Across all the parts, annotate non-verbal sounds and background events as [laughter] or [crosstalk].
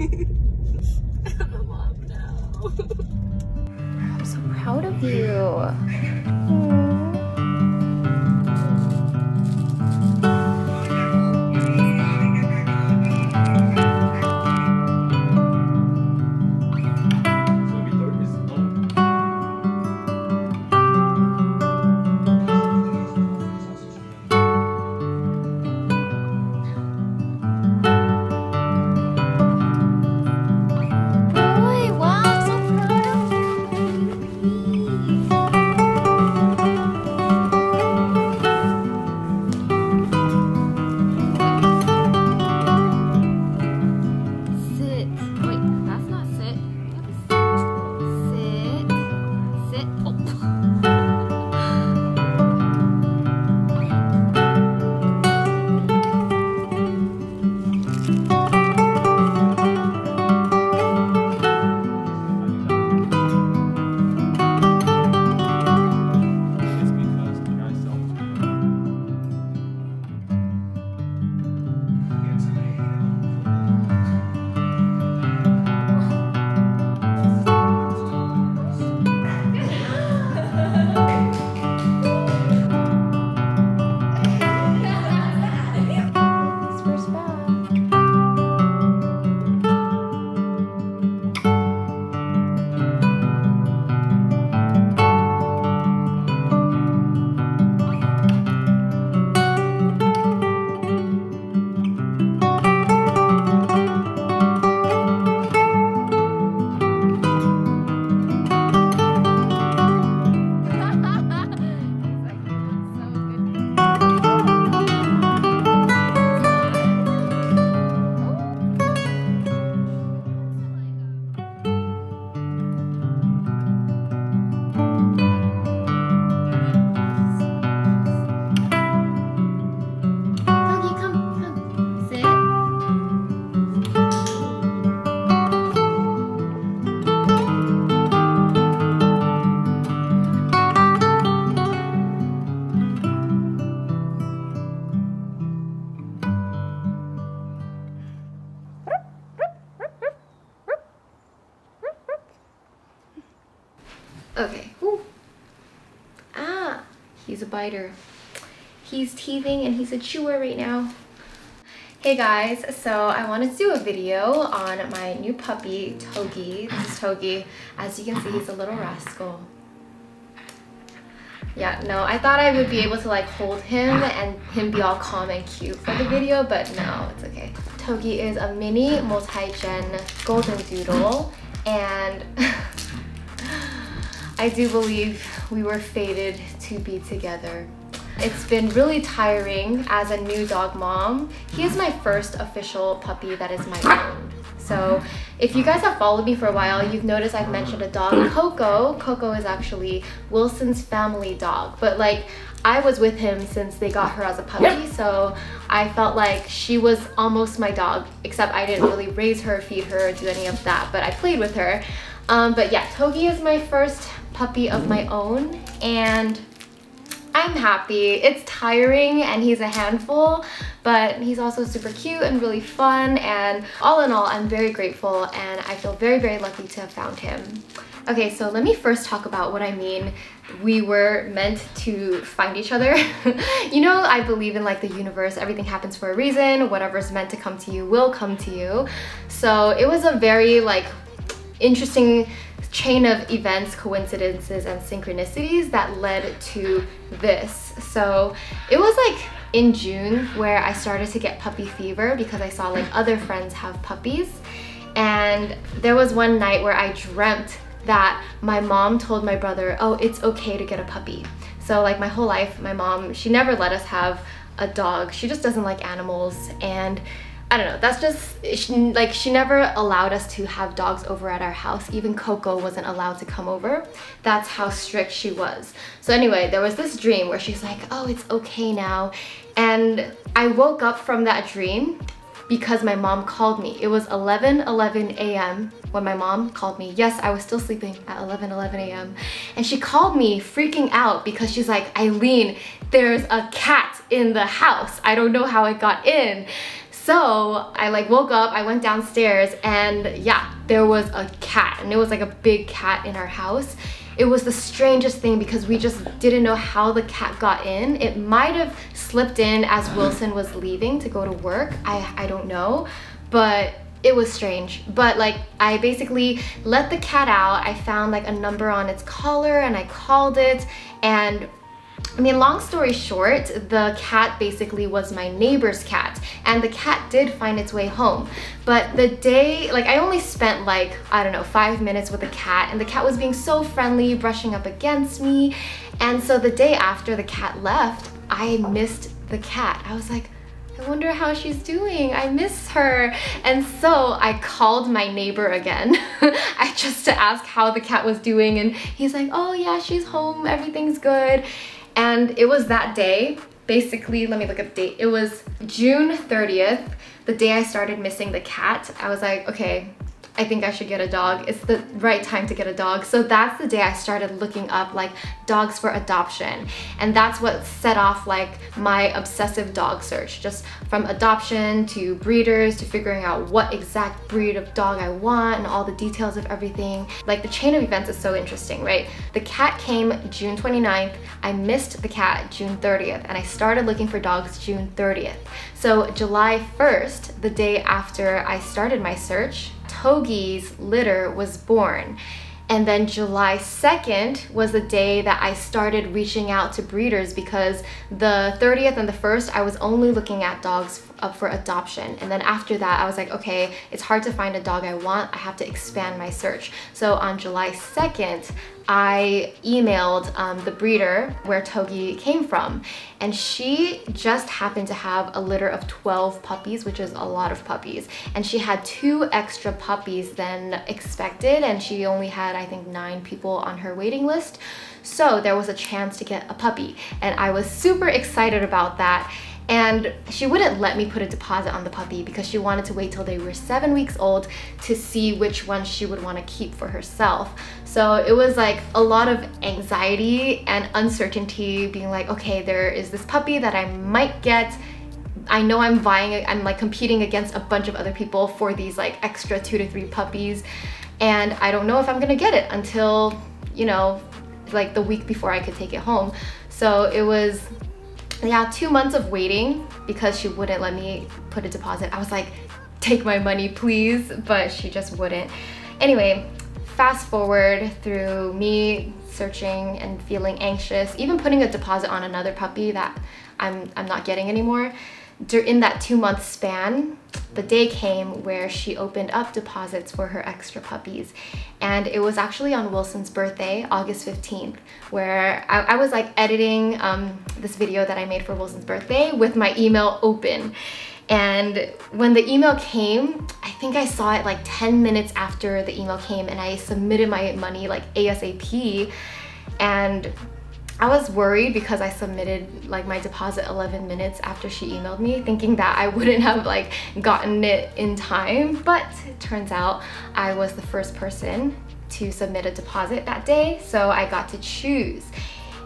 I'm a mom now. I'm so proud of you. Okay. Ooh. Ah, he's a biter. He's teething and he's a chewer right now. Hey guys, so I wanted to do a video on my new puppy, Togi. This is Togi. As you can see, he's a little rascal. Yeah, no, I thought I would be able to like hold him and him be all calm and cute for the video, but no, it's okay. Togi is a mini multi-gen golden doodle and [laughs] I do believe we were fated to be together. It's been really tiring as a new dog mom. He is my first official puppy that is my own. So if you guys have followed me for a while, you've noticed I've mentioned a dog, Coco. Coco is actually Wilson's family dog, but like I was with him since they got her as a puppy, so I felt like she was almost my dog, except I didn't really raise her, feed her, do any of that, but I played with her. Um, but yeah, Togi is my first puppy of my mm-hmm. own, and I'm happy. It's tiring and he's a handful, but he's also super cute and really fun. And all in all, I'm very grateful and I feel very, very lucky to have found him. Okay, so let me first talk about what I mean we were meant to find each other. [laughs] you know, I believe in like the universe, everything happens for a reason, whatever's meant to come to you will come to you. So it was a very like interesting chain of events, coincidences, and synchronicities that led to this. So it was like in June where I started to get puppy fever because I saw like other friends have puppies. And there was one night where I dreamt that my mom told my brother, oh, it's okay to get a puppy. So like my whole life, my mom, she never let us have a dog. She just doesn't like animals. And I don't know, that's just, she, like she never allowed us to have dogs over at our house. Even Coco wasn't allowed to come over. That's how strict she was. So anyway, there was this dream where she's like, oh, it's okay now. And I woke up from that dream because my mom called me. It was 11, 11 a.m. when my mom called me. Yes, I was still sleeping at 11, 11 a.m. And she called me freaking out because she's like, Eileen, there's a cat in the house. I don't know how it got in. So I like woke up, I went downstairs and yeah, there was a cat and it was like a big cat in our house. It was the strangest thing because we just didn't know how the cat got in. It might have slipped in as Wilson was leaving to go to work. I, I don't know, but it was strange but like I basically let the cat out I found like a number on its collar and I called it and I mean, long story short, the cat basically was my neighbor's cat and the cat did find its way home. But the day, like I only spent like, I don't know, five minutes with the cat and the cat was being so friendly, brushing up against me. And so the day after the cat left, I missed the cat. I was like, I wonder how she's doing. I miss her. And so I called my neighbor again [laughs] I just to ask how the cat was doing and he's like, oh yeah, she's home, everything's good. And it was that day, basically, let me look at the date. It was June 30th, the day I started missing the cat. I was like, okay, I think I should get a dog. It's the right time to get a dog. So that's the day I started looking up like dogs for adoption. And that's what set off like my obsessive dog search. Just from adoption to breeders to figuring out what exact breed of dog I want and all the details of everything. Like the chain of events is so interesting, right? The cat came June 29th. I missed the cat June 30th and I started looking for dogs June 30th. So July 1st, the day after I started my search, Togi's litter was born. And then July 2nd was the day that I started reaching out to breeders because the 30th and the 1st, I was only looking at dogs up uh, for adoption. And then after that, I was like, okay, it's hard to find a dog I want. I have to expand my search. So on July 2nd, I emailed um, the breeder where Togi came from. And she just happened to have a litter of 12 puppies, which is a lot of puppies. And she had two extra puppies than expected. And she only had, I think, nine people on her waiting list. So there was a chance to get a puppy. And I was super excited about that and she wouldn't let me put a deposit on the puppy because she wanted to wait till they were seven weeks old to see which one she would want to keep for herself. So it was like a lot of anxiety and uncertainty being like, okay, there is this puppy that I might get I know I'm vying, I'm like competing against a bunch of other people for these like extra two to three puppies and I don't know if I'm gonna get it until, you know, like the week before I could take it home. So it was yeah, two months of waiting because she wouldn't let me put a deposit. I was like, take my money, please, but she just wouldn't. Anyway, fast forward through me searching and feeling anxious, even putting a deposit on another puppy that I'm, I'm not getting anymore in that two month span, the day came where she opened up deposits for her extra puppies. And it was actually on Wilson's birthday, August 15th, where I, I was like editing um, this video that I made for Wilson's birthday with my email open. And when the email came, I think I saw it like 10 minutes after the email came and I submitted my money like ASAP. And I was worried because I submitted like my deposit 11 minutes after she emailed me thinking that I [laughs] wouldn't have like gotten it in time. But turns out I was the first person to submit a deposit that day so I got to choose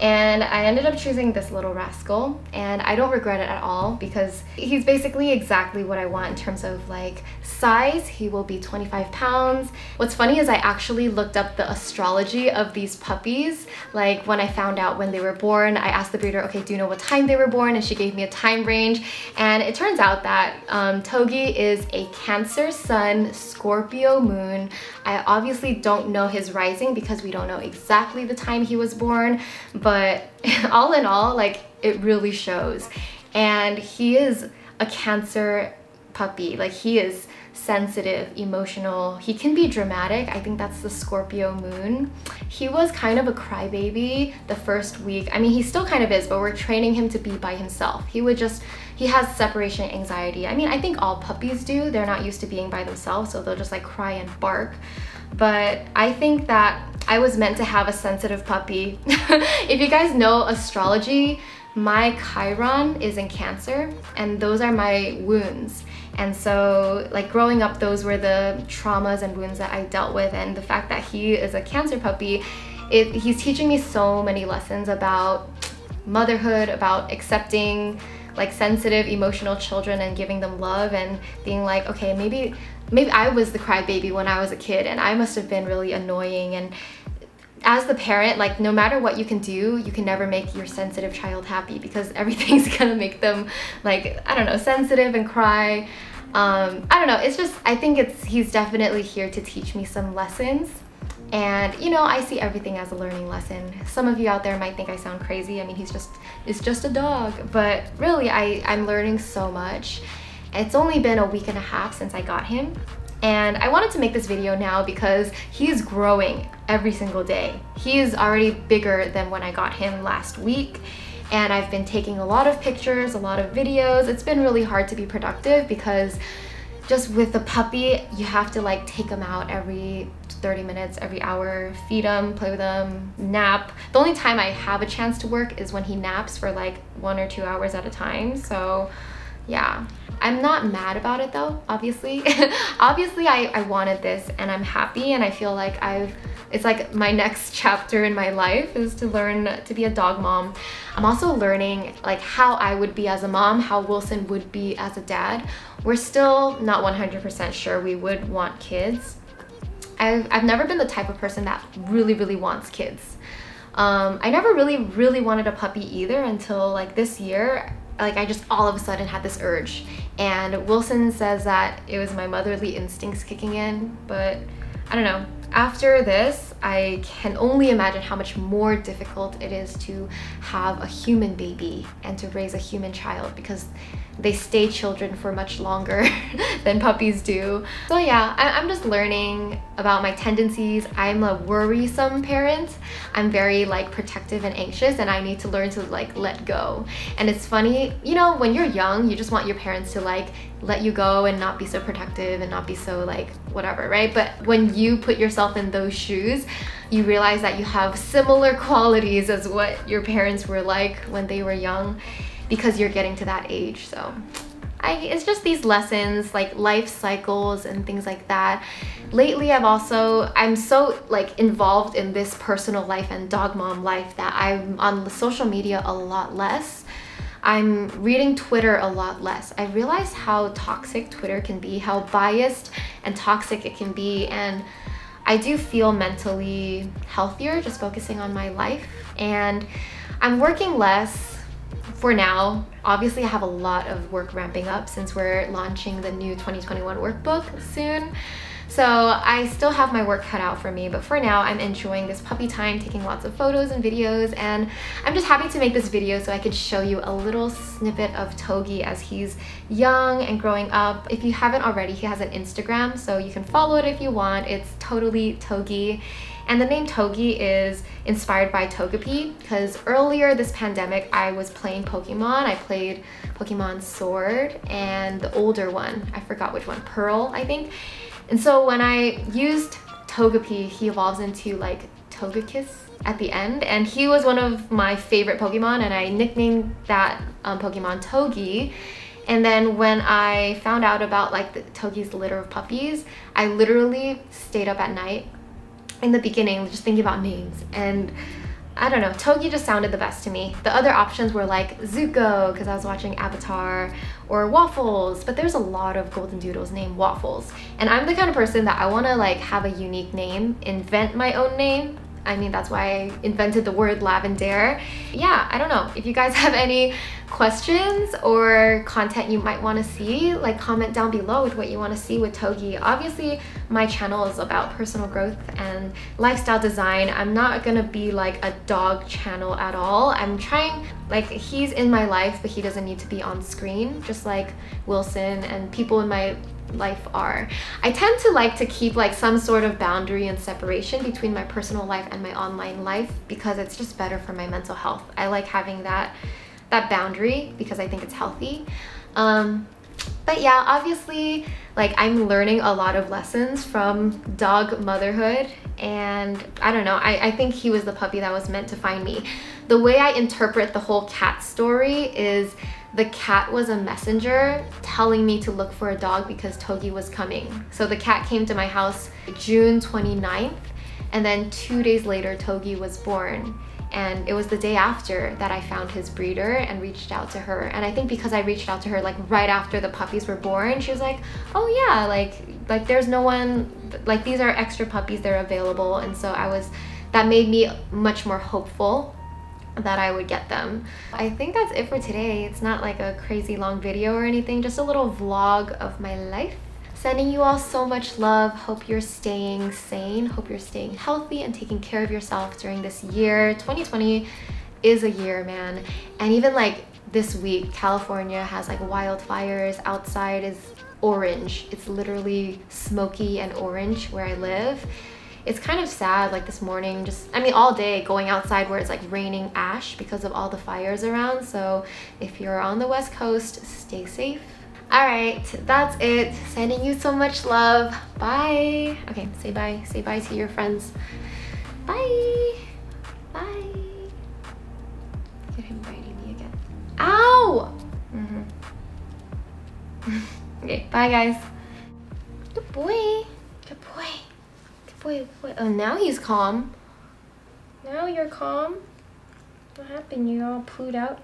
and I ended up choosing this little rascal and I don't regret it at all because he's basically exactly what I want in terms of like size. He will be 25 pounds. What's funny is I actually looked up the astrology of these puppies. Like when I found out when they were born, I asked the breeder, okay, do you know what time they were born? And she gave me a time range. And it turns out that um, Togi is a Cancer Sun, Scorpio Moon. I obviously don't know his rising because we don't know exactly the time he was born, but [laughs] all in all, like it really shows. And he is a Cancer puppy. Like he is sensitive, emotional. He can be dramatic. I think that's the Scorpio moon. He was kind of a crybaby the first week. I mean, he still kind of is, but we're training him to be by himself. He would just, he has separation anxiety. I mean, I think all puppies do. They're not used to being by themselves, so they'll just like cry and bark. But I think that I was meant to have a sensitive puppy. [laughs] if you guys know astrology, my Chiron is in Cancer, and those are my wounds. And so like growing up, those were the traumas and wounds that I dealt with. And the fact that he is a cancer puppy, it, he's teaching me so many lessons about motherhood, about accepting like sensitive, emotional children and giving them love and being like, okay, maybe maybe I was the crybaby when I was a kid and I must have been really annoying and as the parent, like no matter what you can do, you can never make your sensitive child happy because [laughs] everything's gonna make them like, I don't know, sensitive and cry. Um, I don't know, it's just, I think it's, he's definitely here to teach me some lessons. And you know, I see everything as a learning lesson. Some of you out there might think I sound crazy. I mean, he's just, it's just a dog. But really, I, I'm learning so much. It's only been a week and a half since I got him. And I wanted to make this video now because he's growing every single day. He is already bigger than when I got him last week. And I've been taking a lot of pictures, a lot of videos. It's been really hard to be productive because just with the puppy, you have to like take him out every 30 minutes, every hour, feed him, play with him, nap. The only time I have a chance to work is when he naps for like one or two hours at a time. So yeah, I'm not mad about it though, obviously. [laughs] obviously, I, I wanted this and I'm happy and I feel like I've, it's like my next [laughs] chapter in my life is to learn to be a dog mom. I'm also learning like how I would be as a mom, how Wilson would be as a dad. We're still not 100% sure we would want kids. I've, I've never been the type of person that really, really wants kids. Um, I never really, really wanted a puppy either until like this year like I just all of a sudden had this urge. And Wilson says that it was my motherly instincts kicking in, but I don't know. After this, I can only imagine how much more difficult it is to have a human baby and to raise a human child because they stay children for much longer [laughs] than puppies do. So yeah, I am just learning about my tendencies. I'm a worrisome parent. I'm very like protective and anxious and I need to learn to like let go. And it's funny, you know, when you're young, you just want your parents to like let you go and not be so protective and not be so like whatever, right? But when you put yourself in those shoes, you realize that you have similar [laughs] qualities as what your parents were like when they were young because you're getting to that age. So I, it's just these lessons like life cycles and things like that. Lately, I've also, I'm so like involved in this personal life and dog mom life that I'm on social media a lot less. I'm reading Twitter a lot less. I realized how toxic Twitter can be, how biased and toxic it can be. And I do feel mentally healthier just focusing on my life. And I'm working less for now, obviously I have a lot of work ramping up since we're launching the new 2021 workbook soon. So I still have my work cut out for me, but for now I'm enjoying this puppy time, taking lots of photos and videos, and I'm just happy to make this video so I could show you a little snippet of Togi as he's young and growing up. If you haven't already, he has an Instagram, so you can follow it if you want. It's totally Togi. And the name Togi is inspired by Togepi because earlier this pandemic I was playing Pokemon. I played Pokemon Sword and the older one, I forgot which one, Pearl I think. And so when I used Togepi, he evolves into like Togekiss at the end and he was one of my favorite Pokemon and I nicknamed that um, Pokemon Togi. And then when I found out about like the Togi's litter of puppies, I literally stayed up at night in the beginning just thinking about names and I don't know, Togi just sounded the best to me. The other options were like Zuko, because I was watching Avatar, or Waffles, but there's a lot of Golden Doodles named Waffles. And I'm the kind of person that I want to like have a unique name, invent my own name, I mean, that's why I invented the word Lavendaire. Yeah, I don't know. If you guys [laughs] have any questions or content you might want to see, like comment down below with what you want to see with Togi. Obviously, my channel is about personal growth and lifestyle design. I'm not gonna be like a dog channel at all. I'm trying, like he's in my life, but he doesn't need to be on screen, just like Wilson and people in my life are. I tend to like to keep like some sort of boundary and separation between my personal life and my online life because it's just better for my mental health. I like having that that boundary because I think it's healthy. Um, but yeah, obviously, like I'm learning a lot of lessons from dog motherhood and I don't know, I, I think he was the puppy that was meant to find me. The way I interpret the whole cat story is the cat was a messenger telling me to look for a dog because Togi was coming. So the cat came to my house June 29th and then two days later Togi was born. And it was the day after that I found his breeder and reached out to her. And I think because I reached out to her like right after the puppies were born, she was like, "Oh yeah, like like there's no one like these are extra puppies, they're available." And so I was that made me much more hopeful that I would get them. I think that's it for today. It's not like a crazy long video or anything, just a little vlog of my life. Sending you all so much love. Hope you're staying sane. Hope you're staying healthy and taking care of yourself during this year. 2020 is a year, man. And even like this week, California has like wildfires. Outside is orange. It's literally smoky and orange where I live it's kind of sad like this morning just i mean all day going outside where it's like raining ash because of all the fires around. So if you're on the west coast stay safe. All right that's it. Sending you so much love. Bye. Okay say bye. Say bye to your friends. Bye. Bye. Get him biting me again. Ow! Mm -hmm. [laughs] okay bye guys. Good boy Wait, wait. Oh, now he's calm. Now you're calm. What happened? You're all pooed out.